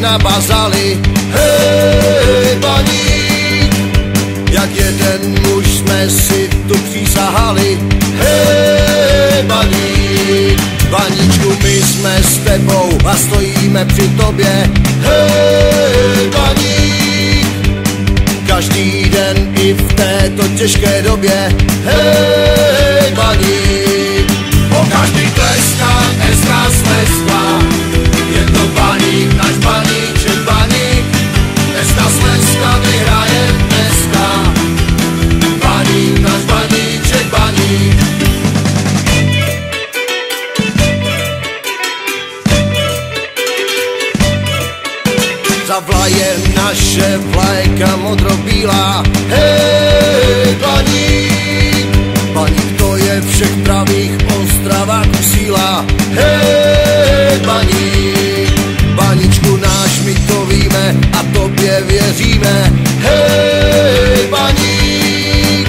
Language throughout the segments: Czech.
na bazaly. Hej, baník, jak jeden muž jsme si tu přísahali. Hej, baník, baníčku, my jsme s tebou a stojíme při tobě. Hej, baník, každý den i v této těžké době. Hej, Havla je naše vlajka modrobílá. Hej, baník, baník to je všech pravých ostrava síla. Hej, baník, paníčku náš my to víme a tobě věříme. Hej, baník,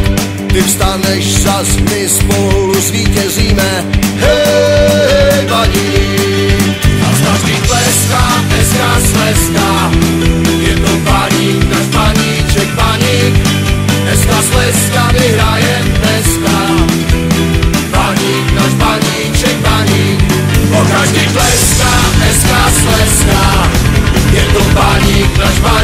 ty vstaneš zas, my spolu zvítězíme. Hej, gleich mal.